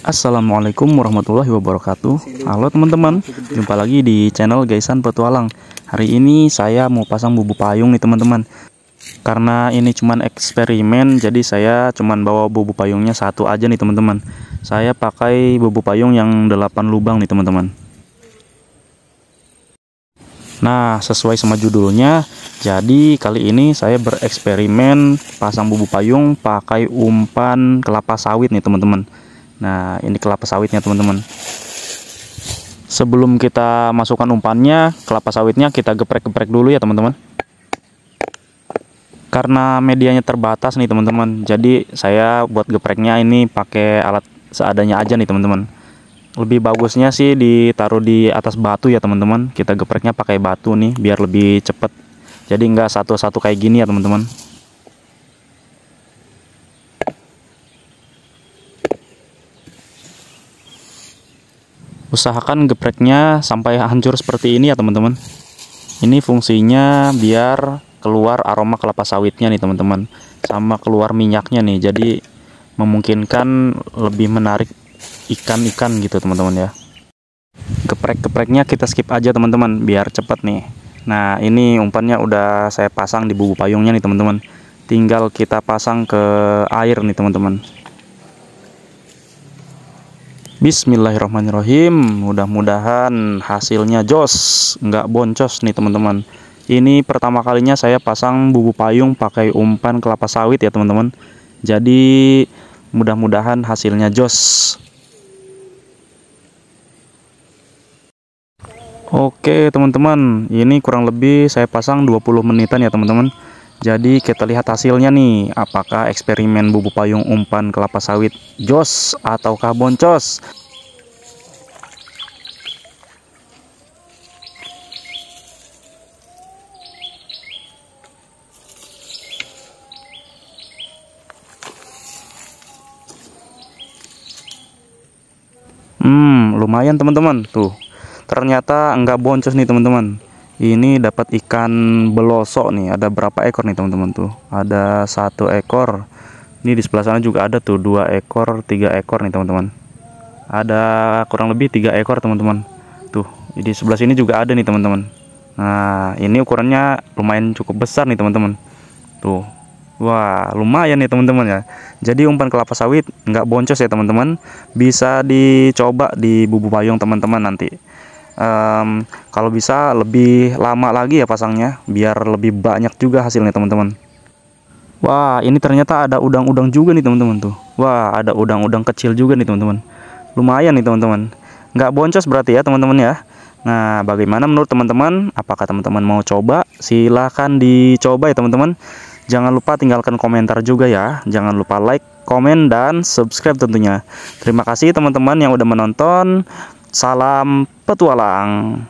Assalamualaikum warahmatullahi wabarakatuh. Halo teman-teman. Jumpa lagi di channel Gaisan Petualang. Hari ini saya mau pasang bubu payung nih teman-teman. Karena ini cuman eksperimen Jadi saya cuman bawa bubu payungnya satu aja nih teman-teman. Saya pakai bubu payung yang 8 lubang nih teman-teman. Nah sesuai sama judulnya Jadi kali ini saya bereksperimen Pasang bubu payung pakai umpan kelapa sawit nih teman-teman Nah, ini kelapa sawitnya, teman-teman. Sebelum kita masukkan umpannya, kelapa sawitnya kita geprek-geprek dulu ya, teman-teman. Karena medianya terbatas nih, teman-teman. Jadi, saya buat gepreknya ini pakai alat seadanya aja nih, teman-teman. Lebih bagusnya sih ditaruh di atas batu ya, teman-teman. Kita gepreknya pakai batu nih biar lebih cepet. Jadi nggak satu-satu kayak gini ya, teman-teman. Usahakan gepreknya sampai hancur seperti ini ya teman-teman. Ini fungsinya biar keluar aroma kelapa sawitnya nih teman-teman. Sama keluar minyaknya nih. Jadi memungkinkan lebih menarik ikan-ikan gitu teman-teman ya. Geprek-gepreknya kita skip aja teman-teman biar cepet nih. Nah ini umpannya udah saya pasang di bubu payungnya nih teman-teman. Tinggal kita pasang ke air nih teman-teman Bismillahirrahmanirrahim. Mudah-mudahan hasilnya jos nggak boncos nih teman-teman. Ini pertama kalinya saya pasang bubu payung pakai umpan kelapa sawit ya teman-teman. Jadi mudah-mudahan hasilnya jos. Oke teman-teman. Ini kurang lebih saya pasang 20 menitan ya teman-teman jadi kita lihat hasilnya nih, apakah eksperimen bubu payung umpan kelapa sawit jos ataukah boncos? Hmm, lumayan teman-teman. Tuh, ternyata enggak boncos nih teman-teman ini dapat ikan belosok nih ada berapa ekor nih teman-teman tuh? Ada satu ekor. Ini di sebelah sana juga ada tuh dua ekor tiga ekor nih teman-teman. Ada kurang lebih tiga ekor teman-teman. Tuh di sebelah sini juga ada nih teman-teman. Nah ini ukurannya lumayan cukup besar nih teman-teman. Tuh. Wah lumayan nih teman-teman ya. Jadi umpan kelapa sawit nggak boncos ya teman-teman. Bisa dicoba di bubu payung teman-teman nanti um, kalau bisa lebih lama lagi ya pasangnya biar lebih banyak juga hasilnya teman-teman. Wah ini ternyata ada udang-udang juga nih teman-teman tuh. Wah ada udang-udang kecil juga nih teman-teman. Lumayan nih teman-teman. Nggak boncos berarti ya teman-teman ya. Nah bagaimana menurut teman-teman? Apakah teman-teman mau coba? Silahkan dicoba ya teman-teman. Jangan lupa tinggalkan komentar juga ya. Jangan lupa like, komen, dan subscribe tentunya. Terima kasih teman-teman yang udah menonton Salam petualang.